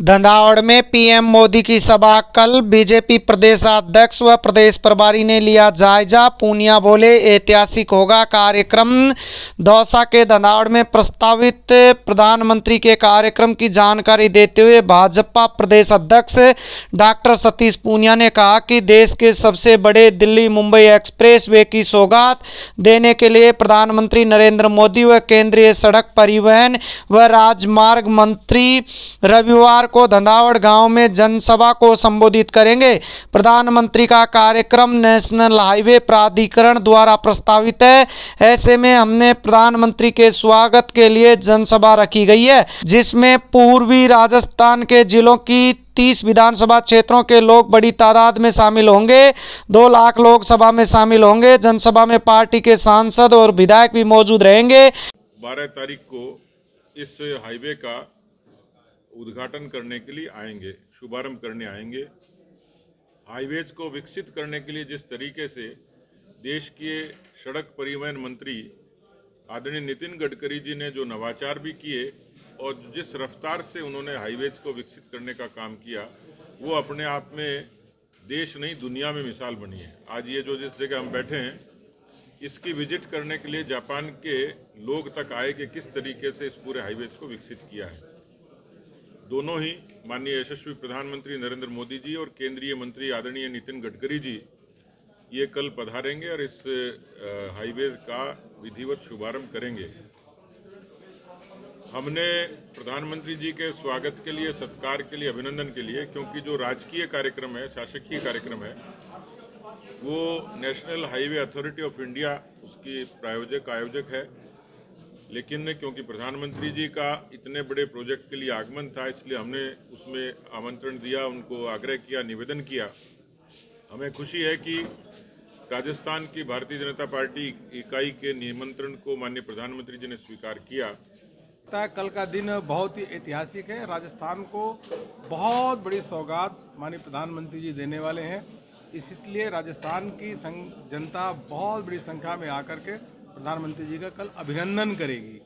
धंधावड़ में पीएम मोदी की सभा। कल बीजेपी प्रदेशाध्यक्ष व प्रदेश प्रभारी ने लिया जायजा। पूनिया बोले, ऐतिहासिक होगा कार्यक्रम। दौसा के धंधावड़ में प्रस्तावित प्रधानमंत्री के कार्यक्रम की जानकारी देते हुए भाजपा प्रदेश अध्यक्ष डॉक्टर सतीश पूनिया ने कहा कि देश के सबसे बड़े दिल्ली मुंबई एक्सप्रेस वे की सौगात देने के लिए प्रधानमंत्री नरेंद्र मोदी व केंद्रीय सड़क परिवहन व राजमार्ग मंत्री रविवार को धंधावड़ गाँव में जनसभा को संबोधित करेंगे। प्रधानमंत्री का कार्यक्रम नेशनल हाईवे प्राधिकरण द्वारा प्रस्तावित है। ऐसे में हमने प्रधानमंत्री के स्वागत के लिए जनसभा रखी गई है, जिसमें पूर्वी राजस्थान के जिलों की तीस विधानसभा क्षेत्रों के लोग बड़ी तादाद में शामिल होंगे, दो लाख लोग सभा में शामिल होंगे। जनसभा में पार्टी के सांसद और विधायक भी मौजूद रहेंगे। बारह तारीख को इस हाईवे का उद्घाटन करने के लिए आएँगे, शुभारंभ करने आएँगे। हाईवेज को विकसित करने के लिए जिस तरीके से देश के सड़क परिवहन मंत्री आदरणीय नितिन गडकरी जी ने जो नवाचार भी किए और जिस रफ्तार से उन्होंने हाईवेज को विकसित करने का काम किया, वो अपने आप में देश नहीं, दुनिया में मिसाल बनी है। आज ये जो जिस जगह हम बैठे हैं, इसकी विज़िट करने के लिए जापान के लोग तक आए कि किस तरीके से इस पूरे हाईवेज को विकसित किया है। दोनों ही माननीय यशस्वी प्रधानमंत्री नरेंद्र मोदी जी और केंद्रीय मंत्री आदरणीय नितिन गडकरी जी ये कल पधारेंगे और इस हाईवे का विधिवत शुभारंभ करेंगे। हमने प्रधानमंत्री जी के स्वागत के लिए, सत्कार के लिए, अभिनंदन के लिए, क्योंकि जो राजकीय कार्यक्रम है, शासकीय कार्यक्रम है, वो National Highway Authority of India उसकी प्रायोजक, आयोजक है। लेकिन क्योंकि प्रधानमंत्री जी का इतने बड़े प्रोजेक्ट के लिए आगमन था, इसलिए हमने उसमें आमंत्रण दिया, उनको आग्रह किया, निवेदन किया। हमें खुशी है कि राजस्थान की भारतीय जनता पार्टी इकाई के निमंत्रण को माननीय प्रधानमंत्री जी ने स्वीकार किया। कल का दिन बहुत ही ऐतिहासिक है। राजस्थान को बहुत बड़ी सौगात माननीय प्रधानमंत्री जी देने वाले हैं। इसलिए राजस्थान की जनता बहुत बड़ी संख्या में आकर के प्रधानमंत्री जी का कल अभिनंदन करेगी।